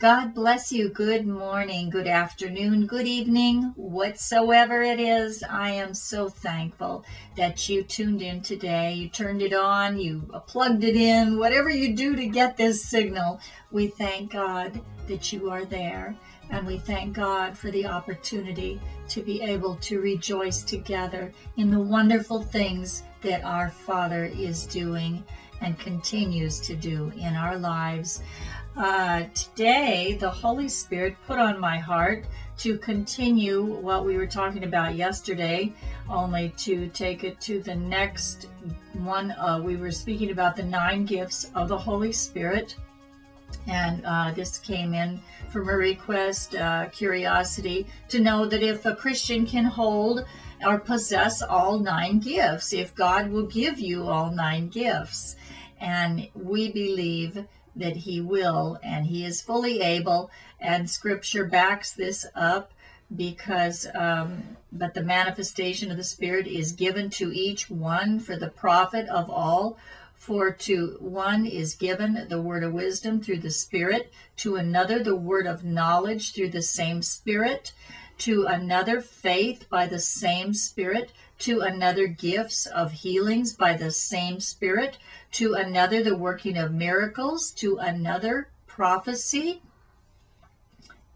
God bless you. Good morning, good afternoon, good evening, whatsoever it is. I am so thankful that you tuned in today. You turned it on, you plugged it in, whatever you do to get this signal. We thank God that you are there. And we thank God for the opportunity to be able to rejoice together in the wonderful things that our Father is doing and continues to do in our lives. Uh, today, the Holy Spirit put on my heart to continue what we were talking about yesterday, only to take it to the next one. Uh, we were speaking about the nine gifts of the Holy Spirit. And uh, this came in from a request, uh, curiosity, to know that if a Christian can hold or possess all nine gifts, if God will give you all nine gifts. And we believe that he will, and he is fully able, and scripture backs this up because, um, but the manifestation of the Spirit is given to each one for the profit of all. For to one is given the word of wisdom through the Spirit, to another the word of knowledge through the same Spirit, to another faith by the same Spirit, to another gifts of healings by the same Spirit, to another the working of miracles, to another prophecy,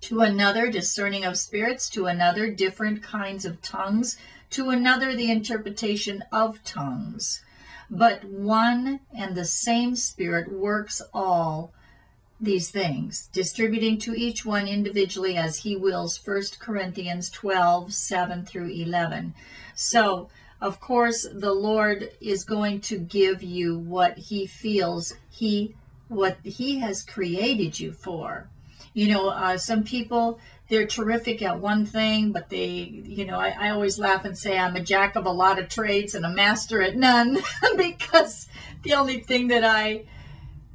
to another discerning of spirits, to another different kinds of tongues, to another the interpretation of tongues. But one and the same Spirit works all these things, distributing to each one individually as he wills. 1 Corinthians 12, 7 through 11. So of course, the Lord is going to give you what he feels he what he has created you for. You know, uh, some people they're terrific at one thing, but they, you know, I, I always laugh and say I'm a jack of a lot of trades and a master at none because the only thing that I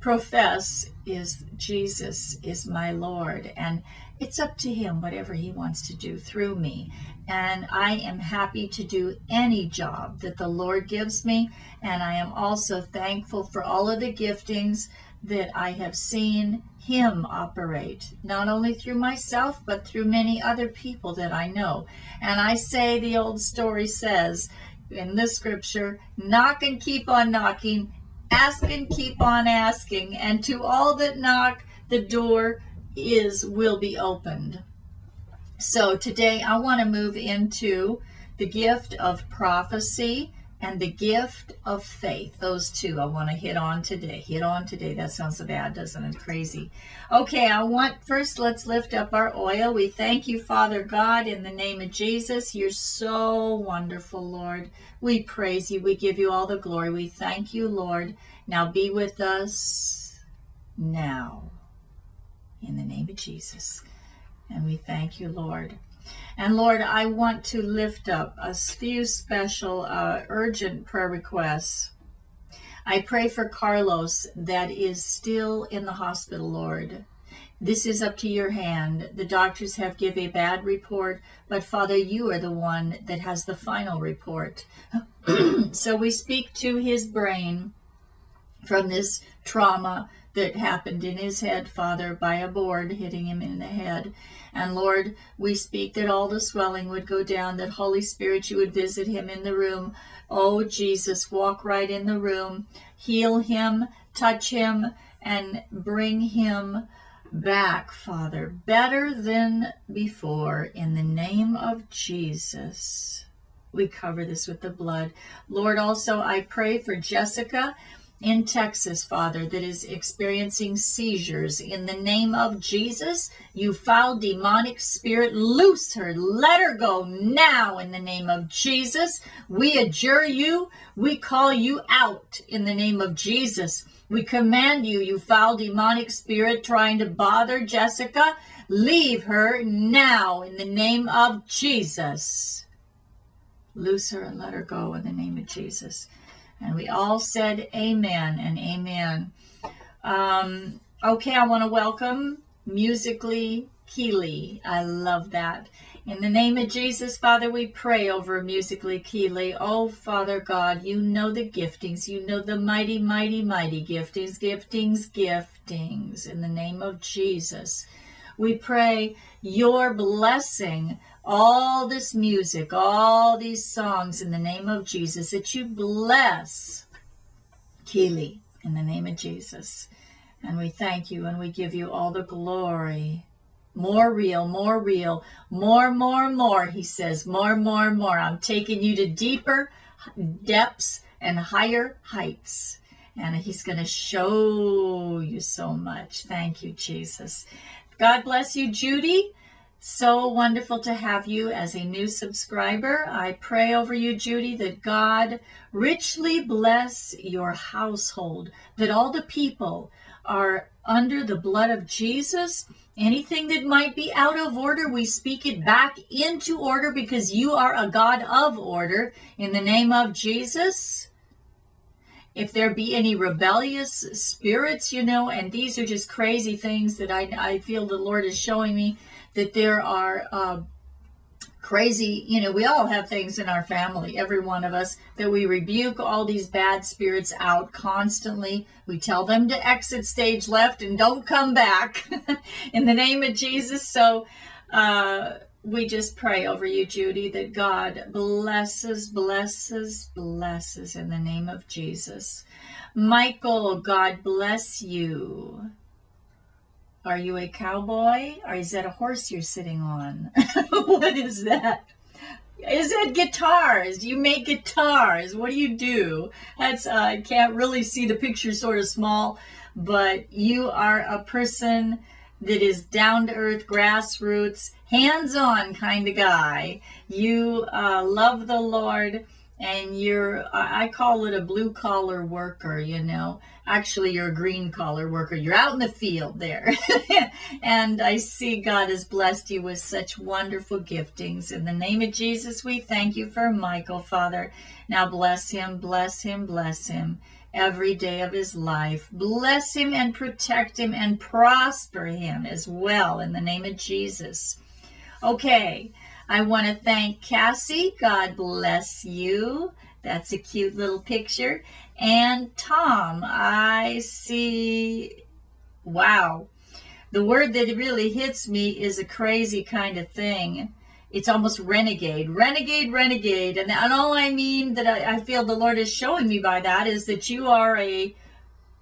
profess is Jesus is my Lord. And it's up to him whatever he wants to do through me and I am happy to do any job that the Lord gives me. And I am also thankful for all of the giftings that I have seen Him operate, not only through myself, but through many other people that I know. And I say the old story says in this scripture knock and keep on knocking, ask and keep on asking, and to all that knock, the door is will be opened. So today I want to move into the gift of prophecy and the gift of faith. Those two I want to hit on today. Hit on today. That sounds so bad, doesn't it? Crazy. Okay, I want first let's lift up our oil. We thank you, Father God, in the name of Jesus. You're so wonderful, Lord. We praise you. We give you all the glory. We thank you, Lord. Now be with us now. In the name of Jesus. And we thank you, Lord. And Lord, I want to lift up a few special uh, urgent prayer requests. I pray for Carlos that is still in the hospital, Lord. This is up to your hand. The doctors have give a bad report, but Father, you are the one that has the final report. so we speak to his brain from this trauma that happened in his head, Father, by a board hitting him in the head. And Lord, we speak that all the swelling would go down, that Holy Spirit, you would visit him in the room. Oh, Jesus, walk right in the room, heal him, touch him, and bring him back, Father, better than before, in the name of Jesus. We cover this with the blood. Lord, also I pray for Jessica in Texas, Father, that is experiencing seizures. In the name of Jesus, you foul demonic spirit, loose her. Let her go now in the name of Jesus. We adjure you. We call you out in the name of Jesus. We command you, you foul demonic spirit trying to bother Jessica. Leave her now in the name of Jesus. Loose her and let her go in the name of Jesus. And we all said amen and amen. Um, okay, I want to welcome musically Keeley. I love that. In the name of Jesus, Father, we pray over Musically Keeley. Oh, Father God, you know the giftings. You know the mighty, mighty, mighty giftings, giftings, giftings. In the name of Jesus, we pray your blessing, all this music, all these songs in the name of Jesus, that you bless Keely in the name of Jesus. And we thank you and we give you all the glory more real, more real, more, more, more, he says, more, more, more. I'm taking you to deeper depths and higher heights. And he's going to show you so much. Thank you, Jesus. God bless you, Judy. So wonderful to have you as a new subscriber. I pray over you, Judy, that God richly bless your household, that all the people are under the blood of Jesus. Anything that might be out of order, we speak it back into order because you are a God of order in the name of Jesus. If there be any rebellious spirits, you know, and these are just crazy things that I, I feel the Lord is showing me that there are uh, crazy, you know, we all have things in our family, every one of us, that we rebuke all these bad spirits out constantly. We tell them to exit stage left and don't come back in the name of Jesus. So, uh, we just pray over you, Judy, that God blesses, blesses, blesses in the name of Jesus. Michael, God bless you. Are you a cowboy? Or is that a horse you're sitting on? what is that? Is it guitars? Do you make guitars? What do you do? That's uh, I can't really see the picture sort of small, but you are a person that is down to earth, grassroots, hands on kind of guy. You uh, love the Lord and you're i call it a blue collar worker you know actually you're a green collar worker you're out in the field there and i see god has blessed you with such wonderful giftings in the name of jesus we thank you for michael father now bless him bless him bless him every day of his life bless him and protect him and prosper him as well in the name of jesus okay I want to thank Cassie. God bless you. That's a cute little picture. And Tom, I see, wow. The word that really hits me is a crazy kind of thing. It's almost renegade, renegade, renegade. And, and all I mean that I, I, feel the Lord is showing me by that is that you are a,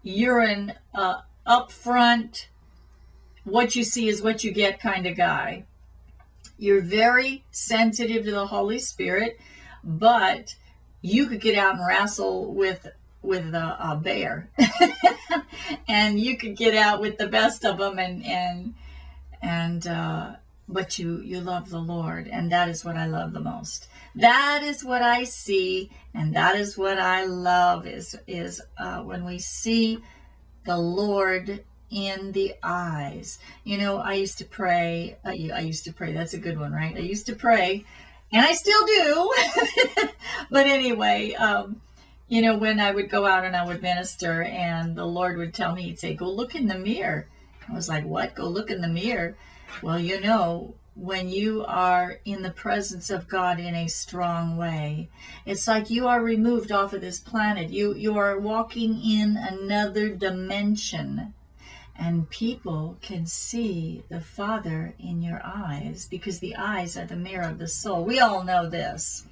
you're an uh, upfront, what you see is what you get kind of guy you're very sensitive to the Holy Spirit, but you could get out and wrestle with with a, a bear, and you could get out with the best of them, and and and uh, but you you love the Lord, and that is what I love the most. That is what I see, and that is what I love is is uh, when we see the Lord in the eyes. You know, I used to pray. Uh, I used to pray. That's a good one, right? I used to pray, and I still do. but anyway, um, you know, when I would go out and I would minister, and the Lord would tell me, He'd say, Go look in the mirror. I was like, What? Go look in the mirror? Well, you know, when you are in the presence of God in a strong way. It's like you are removed off of this planet. You you are walking in another dimension and people can see the Father in your eyes because the eyes are the mirror of the soul. We all know this.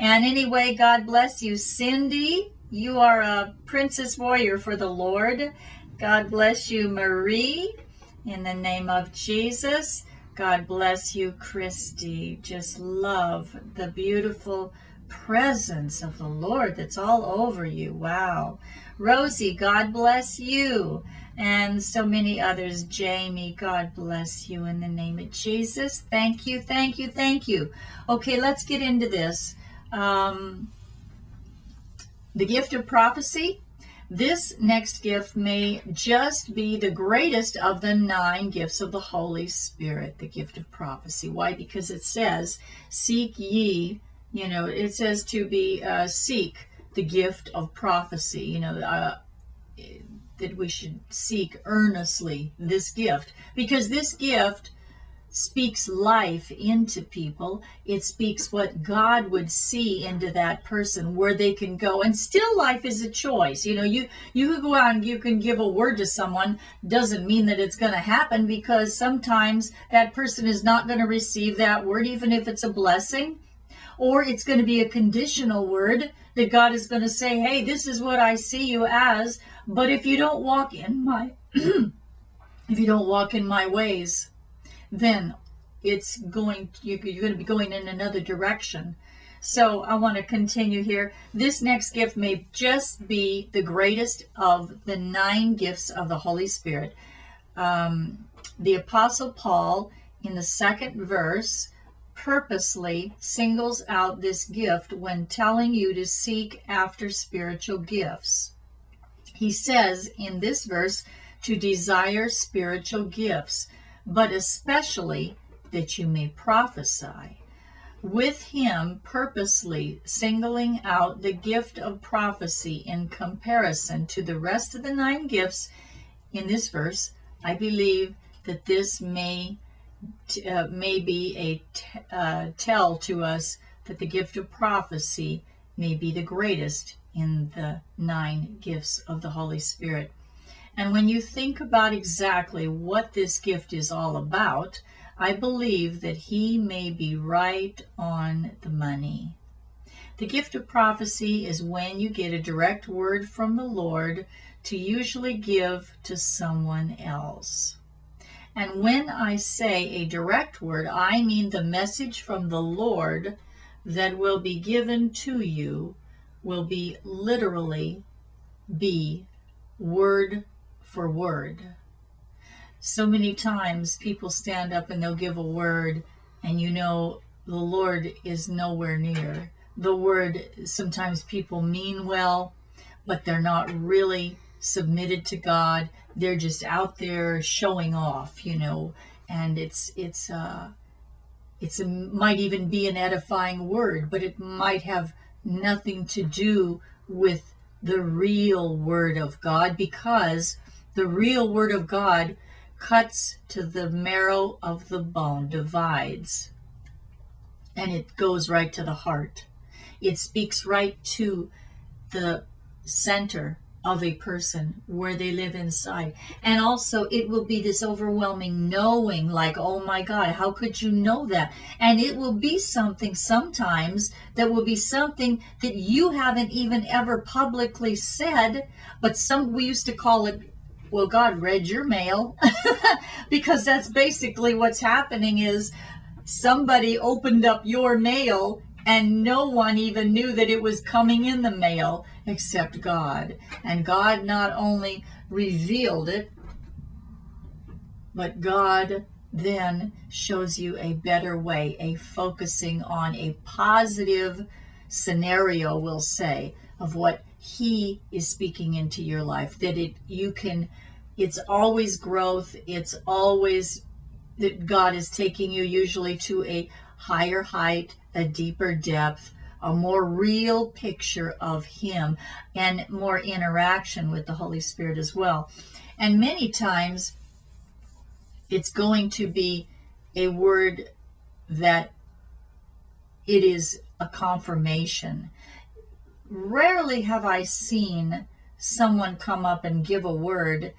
And anyway, God bless you, Cindy. You are a princess warrior for the Lord. God bless you, Marie, in the name of Jesus. God bless you, Christy. Just love the beautiful presence of the Lord that's all over you. Wow. Rosie, God bless you and so many others. Jamie, God bless you in the name of Jesus. Thank you, thank you, thank you. Okay, let's get into this. Um, the gift of prophecy. This next gift may just be the greatest of the nine gifts of the Holy Spirit, the gift of prophecy. Why? Because it says, seek ye, you know, it says to be, uh, seek the gift of prophecy. You know, uh, that we should seek earnestly this gift because this gift speaks life into people. It speaks what God would see into that person, where they can go. And still life is a choice. You know, you you can go out and you can give a word to someone. Doesn't mean that it's going to happen because sometimes that person is not going to receive that word, even if it's a blessing. Or it's going to be a conditional word that God is going to say, hey, this is what I see you as. But if you don't walk in my if you don't walk in my ways, then it's going you're going to be going in another direction. So i want to continue here. This next gift may just be the greatest of the nine gifts of the holy spirit. Um, the apostle paul in the second verse purposely singles out this gift when telling you to seek after spiritual gifts. He says in this verse to desire spiritual gifts but especially that you may prophesy. With him purposely singling out the gift of prophecy in comparison to the rest of the nine gifts in this verse, I believe that this may uh, may be a uh, tell to us that the gift of prophecy may be the greatest in the nine gifts of the Holy Spirit. And when you think about exactly what this gift is all about, I believe that he may be right on the money. The gift of prophecy is when you get a direct word from the Lord to usually give to someone else. And when I say a direct word, I mean the message from the Lord that will be given to you will be literally be word for word. So many times people stand up and they'll give a word, and you know the Lord is nowhere near. The word, sometimes people mean well, but they're not really submitted to God. They're just out there showing off, you know, and it's, it's, uh, it's a, might even be an edifying word, but it might have nothing to do with the real word of God because the real word of God cuts to the marrow of the bone, divides, and it goes right to the heart. It speaks right to the center of a person where they live inside. And also, it will be this overwhelming knowing, like, oh my God, how could you know that? And it will be something sometimes that will be something that you haven't even ever publicly said, but some, we used to call it well, God read your mail because that's basically what's happening is somebody opened up your mail and no one even knew that it was coming in the mail except God. And God not only revealed it, but God then shows you a better way, a focusing on a positive scenario, we'll say, of what he is speaking into your life that it you can it's always growth it's always that god is taking you usually to a higher height a deeper depth a more real picture of him and more interaction with the holy spirit as well. And many times it's going to be a word that it is a confirmation rarely have I seen someone come up and give a word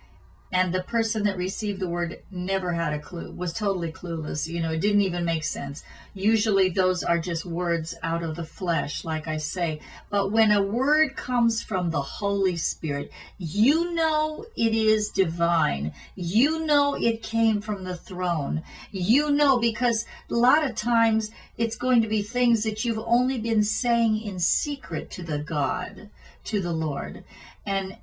and the person that received the word never had a clue was totally clueless you know it didn't even make sense. Usually those are just words out of the flesh like i say. But when a word comes from the holy spirit you know it is divine. You know it came from the throne. You know because a lot of times it's going to be things that you've only been saying in secret to the god to the lord. And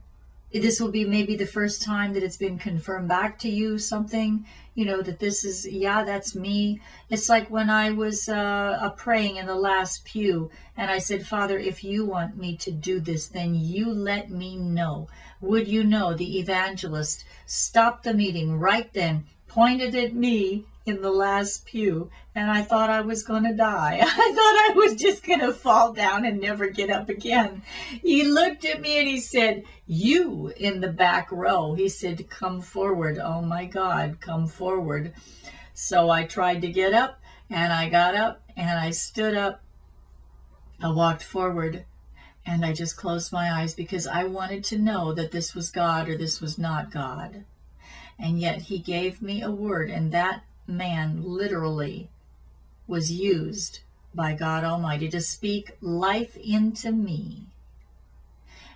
this will be maybe the first time that it's been confirmed back to you something you know that this is yeah that's me. It's like when i was uh, praying in the last pew and i said father if you want me to do this then you let me know. Would you know the evangelist stopped the meeting right then pointed at me in the last pew and I thought I was going to die. I thought I was just going to fall down and never get up again. He looked at me and he said, You in the back row. He said, Come forward. Oh my God, come forward. So I tried to get up and I got up and I stood up. I walked forward and I just closed my eyes because I wanted to know that this was God or this was not God. And yet he gave me a word, and that man literally was used by God Almighty to speak life into me.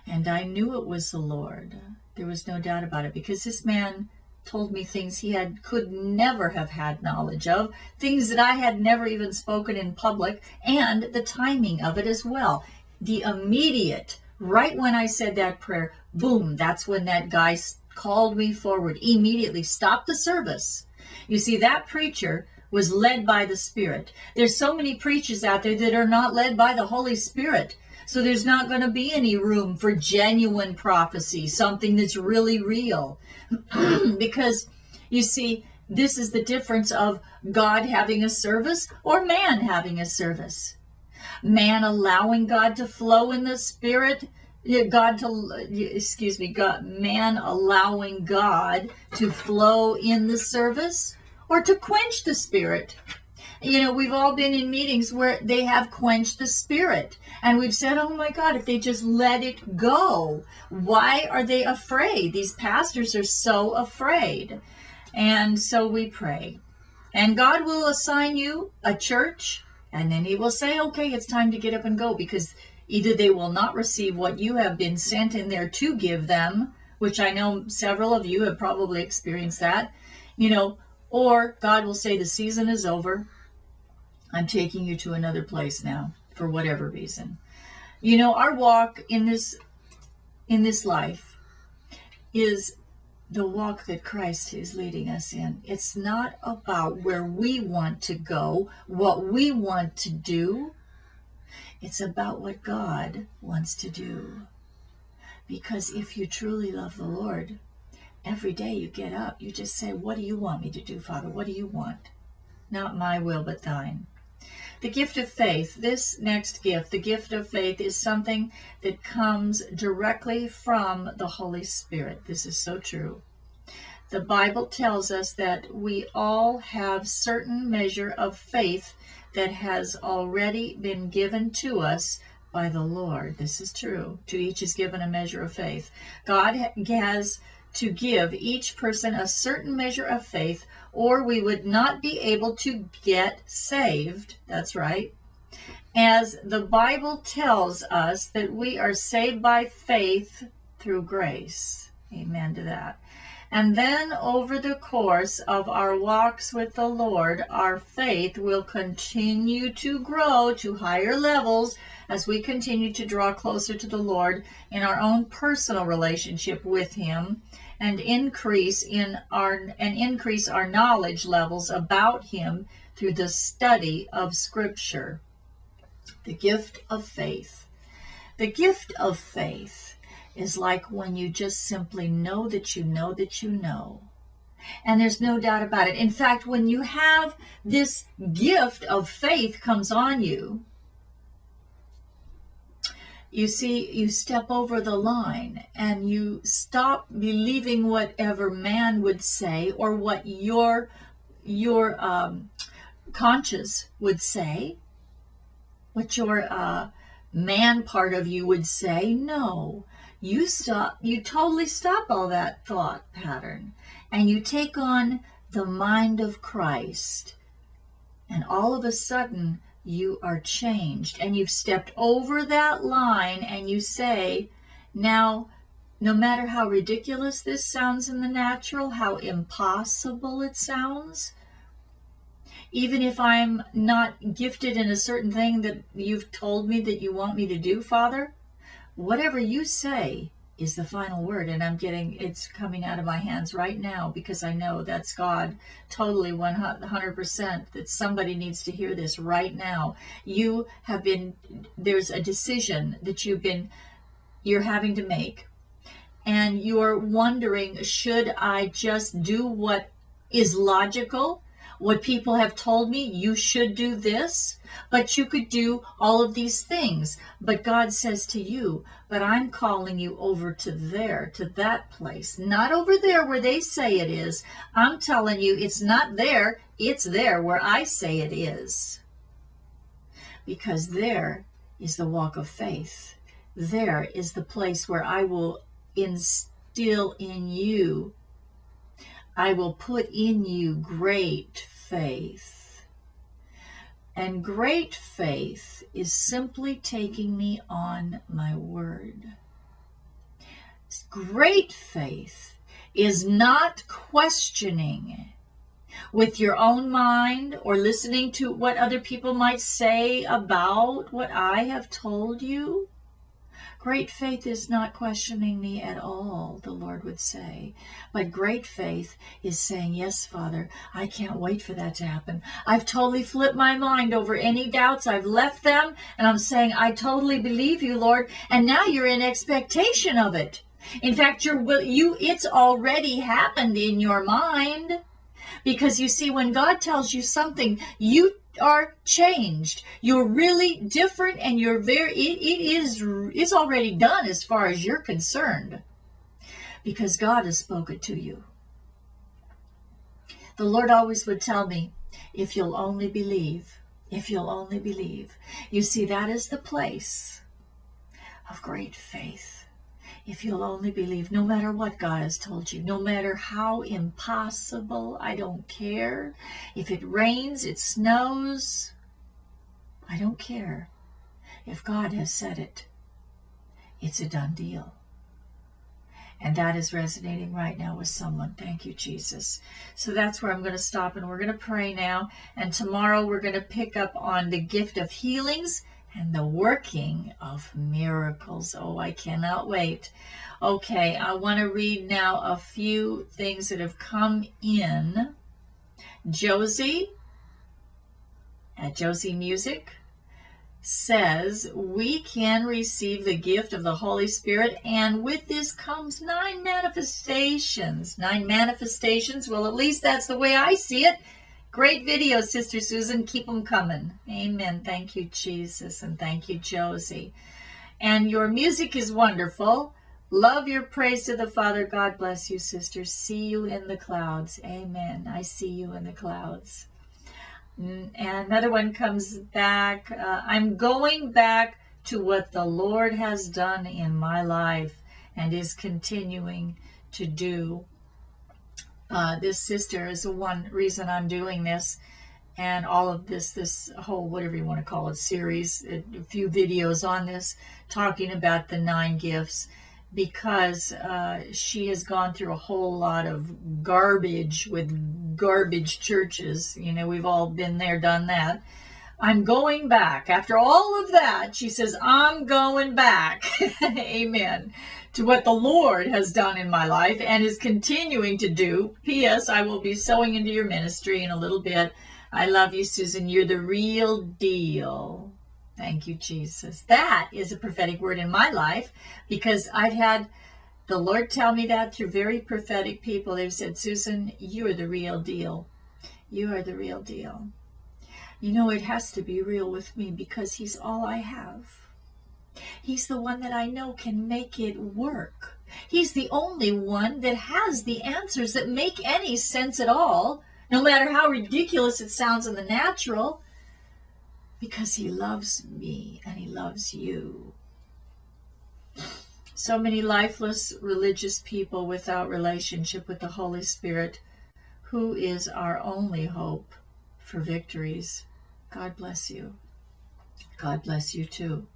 And I knew it was the Lord. There was no doubt about it because this man told me things he had could never have had knowledge of, things that I had never even spoken in public, and the timing of it as well. The immediate, right when I said that prayer, boom, that's when that guy called me forward. Immediately stopped the service. You see, that preacher was led by the Spirit. There's so many preachers out there that are not led by the Holy Spirit. So there's not going to be any room for genuine prophecy, something that's really real. because you see, this is the difference of God having a service or man having a service. Man allowing God to flow in the spirit, God to, excuse me, God, man allowing God to flow in the service or to quench the spirit. You know, we've all been in meetings where they have quenched the spirit. And we've said, oh my God, if they just let it go, why are they afraid? These pastors are so afraid. And so we pray. And God will assign you a church, and then He will say, okay, it's time to get up and go because either they will not receive what you have been sent in there to give them, which I know several of you have probably experienced that, you know, or God will say, the season is over. I'm taking you to another place now for whatever reason. You know, our walk in this in this life is the walk that Christ is leading us in. It's not about where we want to go, what we want to do. It's about what God wants to do. Because if you truly love the Lord, every day you get up, you just say, What do you want me to do, Father? What do you want? Not my will, but thine. The gift of faith, this next gift, the gift of faith, is something that comes directly from the Holy Spirit. This is so true. The Bible tells us that we all have certain measure of faith that has already been given to us by the Lord. This is true. To each is given a measure of faith. God has to give each person a certain measure of faith, or we would not be able to get saved. That's right. As the Bible tells us that we are saved by faith through grace. Amen to that. And then over the course of our walks with the Lord, our faith will continue to grow to higher levels as we continue to draw closer to the Lord in our own personal relationship with Him and increase in our and increase our knowledge levels about him through the study of scripture. The gift of faith. The gift of faith is like when you just simply know that you know that you know. And there's no doubt about it. In fact when you have this gift of faith comes on you you see, you step over the line and you stop believing whatever man would say or what your your um, conscience would say, what your uh, man part of you would say. No, you stop. You totally stop all that thought pattern, and you take on the mind of Christ, and all of a sudden you are changed and you've stepped over that line and you say, now, no matter how ridiculous this sounds in the natural, how impossible it sounds, even if I'm not gifted in a certain thing that you've told me that you want me to do, Father, whatever you say, is the final word and i'm getting it's coming out of my hands right now because i know that's god totally 100% that somebody needs to hear this right now. You have been there's a decision that you've been you're having to make and you're wondering should i just do what is logical what people have told me, you should do this, but you could do all of these things. But God says to you, but I'm calling you over to there, to that place, not over there where they say it is. I'm telling you, it's not there, it's there where I say it is. Because there is the walk of faith. There is the place where I will instill in you I will put in you great faith. And great faith is simply taking me on my word. Great faith is not questioning with your own mind or listening to what other people might say about what I have told you. Great faith is not questioning me at all, the Lord would say. But great faith is saying, Yes, Father, I can't wait for that to happen. I've totally flipped my mind over any doubts. I've left them, and I'm saying, I totally believe you, Lord. And now you're in expectation of it. In fact, you're, you, it's already happened in your mind. Because you see, when God tells you something, you are changed. You're really different and you're very, it, it is, it's already done as far as you're concerned because God has spoken to you. The Lord always would tell me, if you'll only believe, if you'll only believe. You see, that is the place of great faith if you'll only believe, no matter what God has told you, no matter how impossible, I don't care. If it rains, it snows, I don't care. If God has said it, it's a done deal. And that is resonating right now with someone. Thank you, Jesus. So that's where I'm going to stop and we're going to pray now. And tomorrow we're going to pick up on the gift of healings and the working of miracles. Oh, I cannot wait. Okay, I want to read now a few things that have come in. Josie at Josie Music says we can receive the gift of the Holy Spirit, and with this comes nine manifestations. Nine manifestations, well, at least that's the way I see it. Great video, Sister Susan. Keep them coming. Amen. Thank you, Jesus, and thank you, Josie. And your music is wonderful. Love your praise to the Father. God bless you, sister. See you in the clouds. Amen. I see you in the clouds. Mm, and another one comes back. Uh, I'm going back to what the Lord has done in my life and is continuing to do uh, this sister is the one reason I'm doing this and all of this, this whole, whatever you want to call it, series, a few videos on this, talking about the nine gifts, because uh, she has gone through a whole lot of garbage with garbage churches. You know, we've all been there, done that. I'm going back. After all of that, she says, I'm going back. Amen to what the Lord has done in my life and is continuing to do. P.S. I will be sowing into your ministry in a little bit. I love you, Susan. You're the real deal. Thank you, Jesus. That is a prophetic word in my life because I've had the Lord tell me that through very prophetic people. They've said, Susan, you are the real deal. You are the real deal. You know, it has to be real with me because He's all I have. He's the one that I know can make it work. He's the only one that has the answers that make any sense at all, no matter how ridiculous it sounds in the natural, because he loves me and he loves you. So many lifeless religious people without relationship with the Holy Spirit, who is our only hope for victories. God bless you. God bless you too.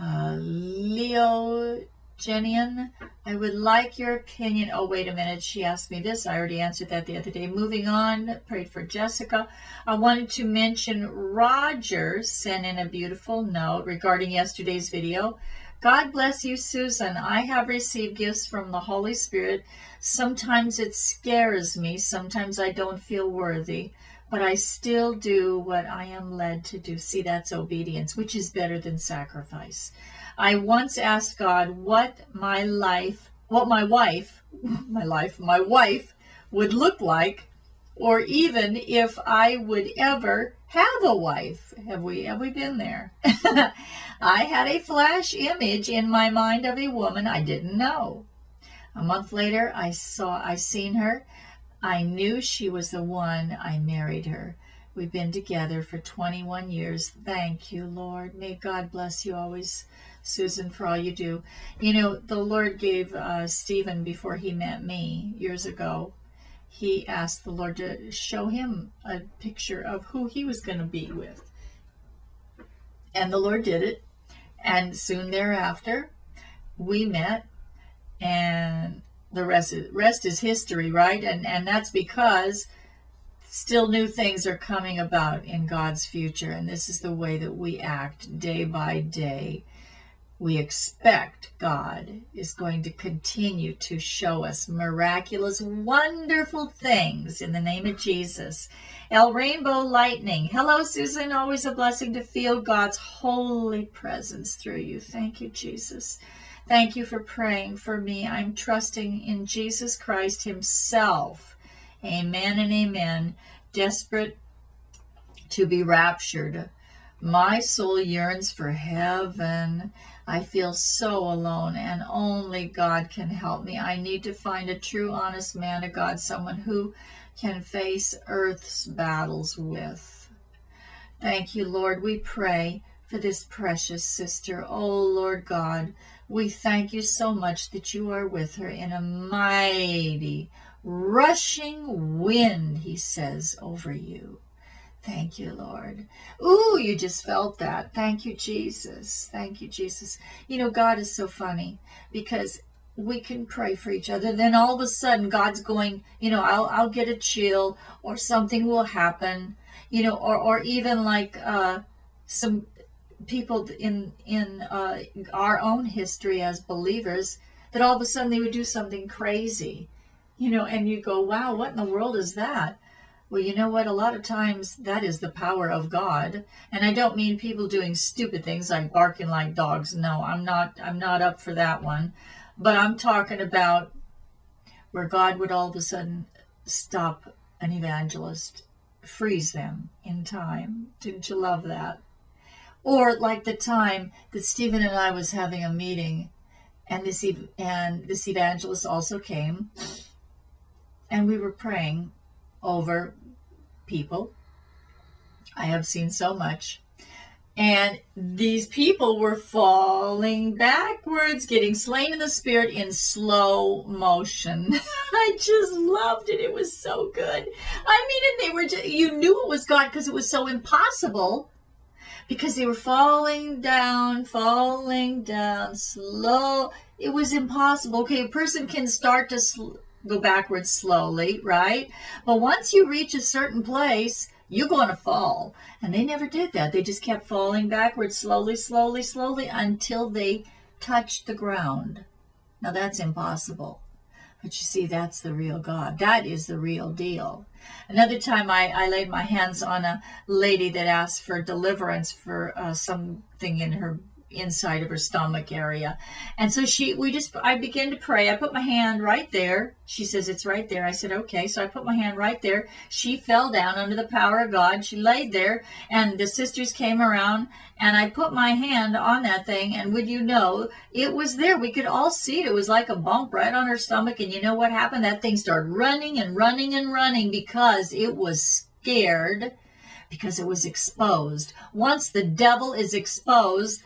Uh, Leo Jenian, I would like your opinion. Oh, wait a minute. She asked me this. I already answered that the other day. Moving on, prayed for Jessica. I wanted to mention Roger sent in a beautiful note regarding yesterday's video. God bless you, Susan. I have received gifts from the Holy Spirit. Sometimes it scares me. Sometimes I don't feel worthy but I still do what I am led to do. See, that's obedience, which is better than sacrifice. I once asked God what my life, what my wife, my life, my wife would look like or even if I would ever have a wife. Have we have we been there? I had a flash image in my mind of a woman I didn't know. A month later I saw I seen her. I knew she was the one. I married her. We've been together for 21 years. Thank you, Lord. May God bless you always, Susan, for all you do. You know, the Lord gave uh, Stephen before he met me years ago. He asked the Lord to show him a picture of who he was going to be with. And the Lord did it. And soon thereafter, we met, and the rest is, rest is history, right? And and that's because still new things are coming about in God's future. And this is the way that we act day by day. We expect God is going to continue to show us miraculous, wonderful things in the name of Jesus. El Rainbow Lightning. Hello, Susan. Always a blessing to feel God's holy presence through you. Thank you, Jesus. Thank you for praying for me. I'm trusting in Jesus Christ Himself Amen and amen. Desperate to be raptured. My soul yearns for heaven. I feel so alone, and only God can help me. I need to find a true, honest man of God, someone who can face earth's battles with. Thank you, Lord. We pray for this precious sister. Oh, Lord God, we thank you so much that you are with her in a mighty, rushing wind, he says, over you. Thank you, Lord. Ooh, you just felt that. Thank you, Jesus. Thank you, Jesus. You know, God is so funny because we can pray for each other. Then all of a sudden, God's going, you know, I'll, I'll get a chill or something will happen, you know, or, or even like uh, some people in, in uh, our own history as believers that all of a sudden they would do something crazy you know, and you go, wow, what in the world is that? Well, you know what? A lot of times that is the power of God. And I don't mean people doing stupid things like barking like dogs. No, I'm not I'm not up for that one. But I'm talking about where God would all of a sudden stop an evangelist, freeze them in time. Didn't you love that? Or like the time that Stephen and I was having a meeting and this and this evangelist also came and we were praying over people. I have seen so much. And these people were falling backwards, getting slain in the spirit in slow motion. I just loved it. It was so good. I mean, and they were, just, you knew it was God because it was so impossible because they were falling down, falling down slow. It was impossible. Okay, a person can start to go backwards slowly, right? But once you reach a certain place, you're going to fall. And they never did that. They just kept falling backwards slowly, slowly, slowly until they touched the ground. Now that's impossible. But you see, that's the real God. That is the real deal. Another time I, I laid my hands on a lady that asked for deliverance for uh, something in her inside of her stomach area. And so she, we just, I began to pray. I put my hand right there. She says, it's right there. I said, okay. So I put my hand right there. She fell down under the power of God. She laid there and the sisters came around and I put my hand on that thing. And would you know, it was there. We could all see it. It was like a bump right on her stomach. And you know what happened? That thing started running and running and running because it was scared because it was exposed. Once the devil is exposed,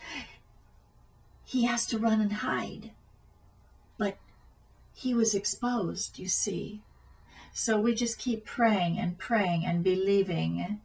he has to run and hide. But he was exposed, you see. So we just keep praying and praying and believing.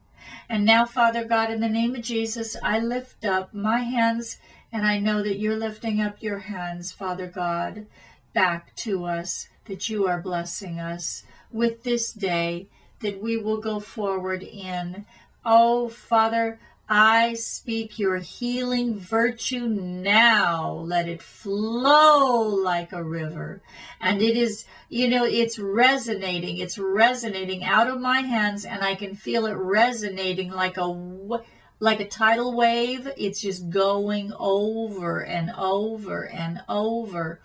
And now, Father God, in the name of Jesus, I lift up my hands, and I know that you're lifting up your hands, Father God, back to us, that you are blessing us with this day, that we will go forward in. Oh, Father, I speak your healing virtue now. Let it flow like a river. And it is, you know, it's resonating. It's resonating out of my hands and I can feel it resonating like a like a tidal wave. It's just going over and over and over.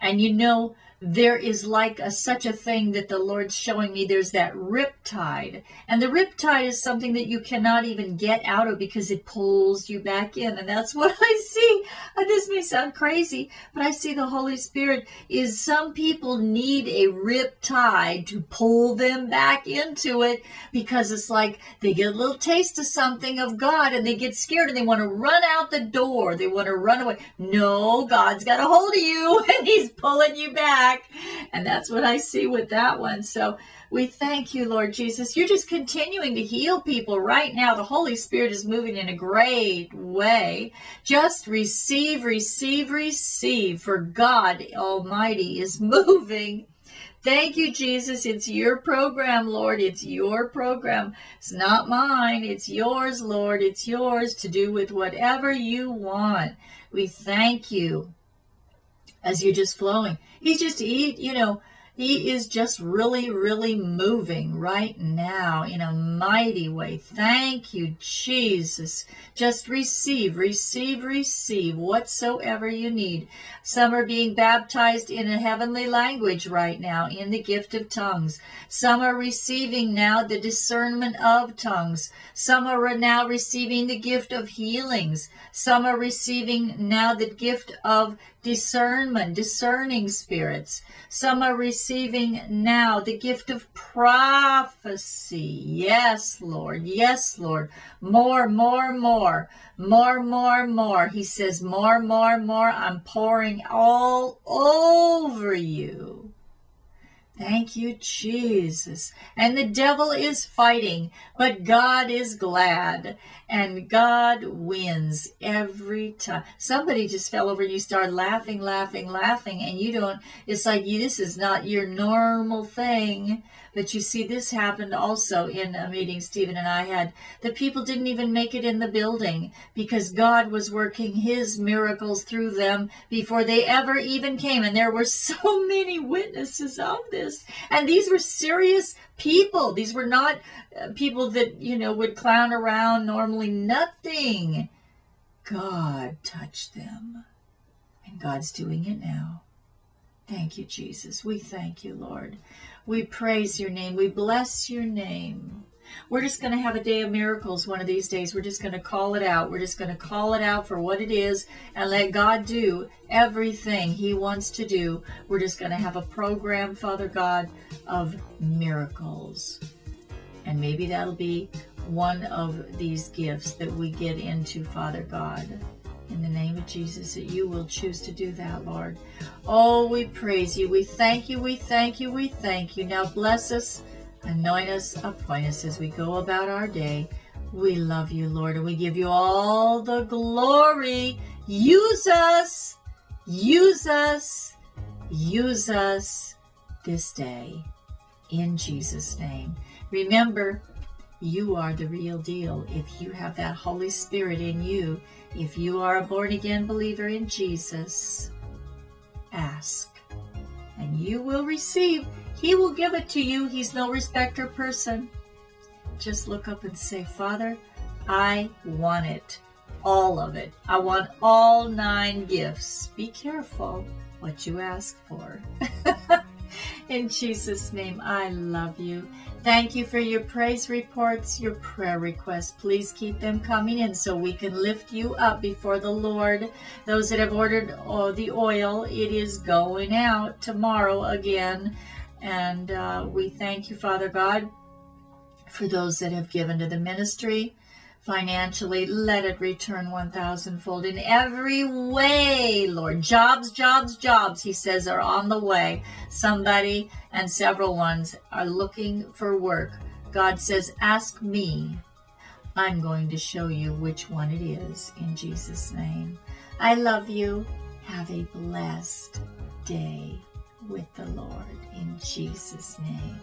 And you know, there is like a, such a thing that the Lord's showing me. There's that riptide. And the riptide is something that you cannot even get out of because it pulls you back in. And that's what I see. And this may sound crazy, but I see the Holy Spirit is some people need a riptide to pull them back into it because it's like they get a little taste of something of God and they get scared and they want to run out the door. They want to run away. No, God's got a hold of you and he's pulling you back back. And that's what I see with that one. So we thank you, Lord Jesus. You're just continuing to heal people right now. The Holy Spirit is moving in a great way. Just receive, receive, receive, for God Almighty is moving. Thank you, Jesus. It's your program, Lord. It's your program. It's not mine. It's yours, Lord. It's yours to do with whatever you want. We thank you as you're just flowing. He's just, he, you know, he is just really, really moving right now in a mighty way. Thank you, Jesus. Just receive, receive, receive whatsoever you need. Some are being baptized in a heavenly language right now in the gift of tongues. Some are receiving now the discernment of tongues. Some are now receiving the gift of healings. Some are receiving now the gift of discernment, discerning spirits. Some are receiving now the gift of prophecy. Yes, Lord. Yes, Lord. More, more, more. More, more, more. He says, more, more, more. I'm pouring all over you. Thank you, Jesus. And the devil is fighting, but God is glad. And God wins every time. Somebody just fell over and you start laughing, laughing, laughing, and you don't, it's like you, this is not your normal thing. But you see, this happened also in a meeting Stephen and I had. The people didn't even make it in the building because God was working his miracles through them before they ever even came. And there were so many witnesses of this. And these were serious people. These were not uh, people that, you know, would clown around normally. Nothing. God touched them. And God's doing it now. Thank you, Jesus. We thank you, Lord. We praise your name. We bless your name. We're just going to have a day of miracles one of these days. We're just going to call it out. We're just going to call it out for what it is and let God do everything he wants to do. We're just going to have a program, Father God, of miracles. And maybe that'll be one of these gifts that we get into, Father God in the name of Jesus that you will choose to do that, Lord. Oh, we praise you. We thank you. We thank you. We thank you. Now bless us, anoint us, appoint us as we go about our day. We love you, Lord, and we give you all the glory. Use us, use us, use us this day. In Jesus' name. Remember, you are the real deal. If you have that Holy Spirit in you, if you are a born again believer in Jesus, ask and you will receive. He will give it to you. He's no respecter person. Just look up and say, Father, I want it. All of it. I want all nine gifts. Be careful what you ask for. In Jesus' name, I love you. Thank you for your praise reports, your prayer requests. Please keep them coming in so we can lift you up before the Lord. Those that have ordered oh, the oil, it is going out tomorrow again. And uh, we thank you, Father God, for those that have given to the ministry financially, let it return 1,000 fold in every way, Lord. Jobs, jobs, jobs, he says, are on the way. Somebody and several ones are looking for work. God says, ask me. I'm going to show you which one it is in Jesus' name. I love you. Have a blessed day with the Lord in Jesus' name.